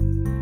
you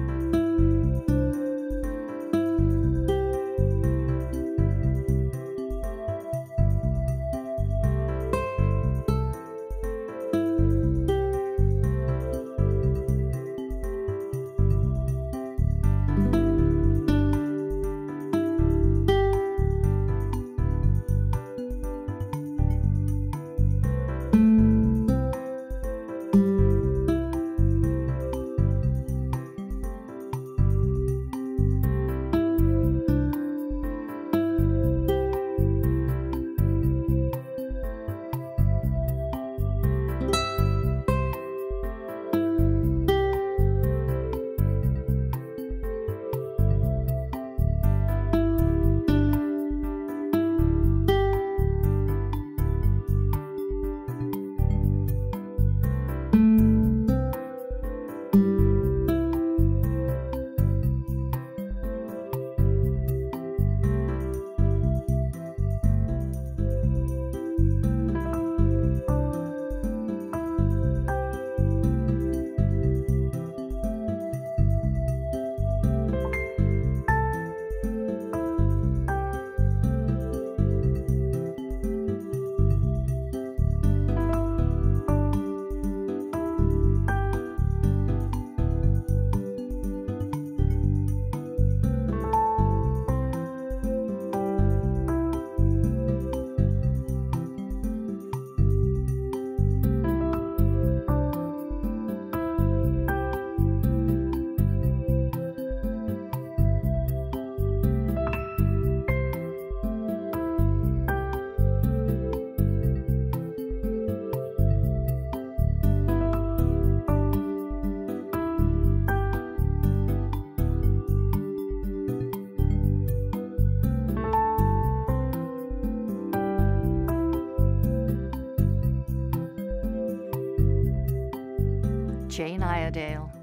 Jane Iredale.